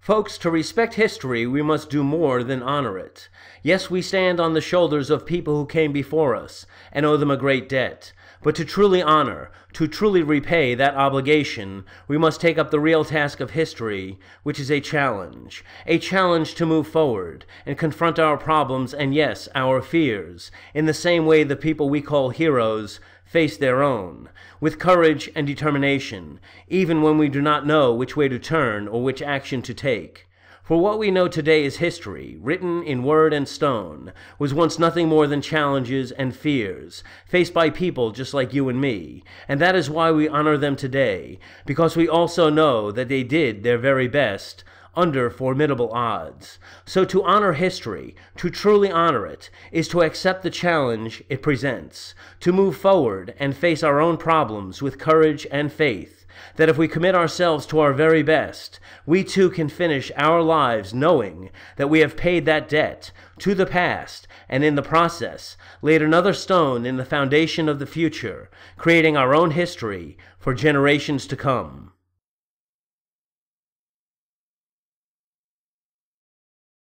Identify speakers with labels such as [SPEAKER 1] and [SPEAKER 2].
[SPEAKER 1] Folks, to respect history, we must do more than honor it. Yes, we stand on the shoulders of people who came before us and owe them a great debt. But to truly honor, to truly repay that obligation, we must take up the real task of history, which is a challenge. A challenge to move forward and confront our problems and, yes, our fears, in the same way the people we call heroes face their own, with courage and determination, even when we do not know which way to turn or which action to take. For what we know today is history, written in word and stone, was once nothing more than challenges and fears, faced by people just like you and me, and that is why we honor them today, because we also know that they did their very best under formidable odds. So to honor history, to truly honor it, is to accept the challenge it presents, to move forward and face our own problems with courage and faith, that if we commit ourselves to our very best, we too can finish our lives knowing that we have paid that debt to the past and in the process laid another stone in the foundation of the future, creating our own history for generations to come.